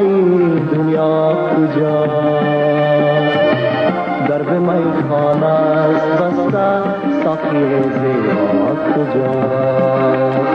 های دنیا کجا در به میخانه است بسته ساقی زیبا کجا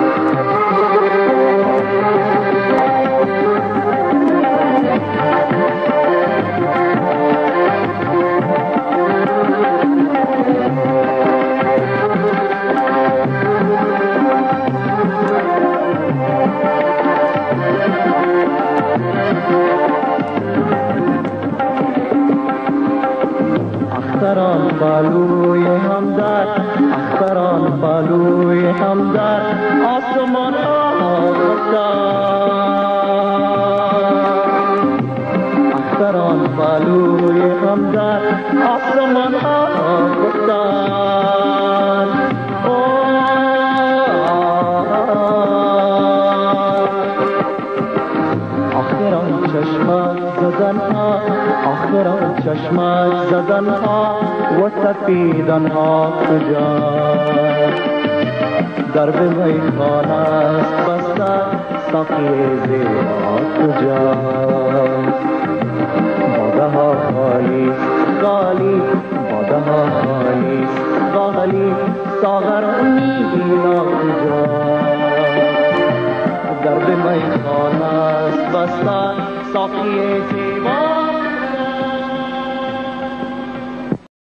بالوی همدر اختران بالوی همدر آسمان اختران بالوی همدر آسمان آفتان زدن ها آخران چشمک زدن ها و تپیدن ها کجا؟ در به میخانه است بسته ساقی زیبا کجا؟ باده ها خالی خالی باده ها خالی خالی ساغر সকিয়েছে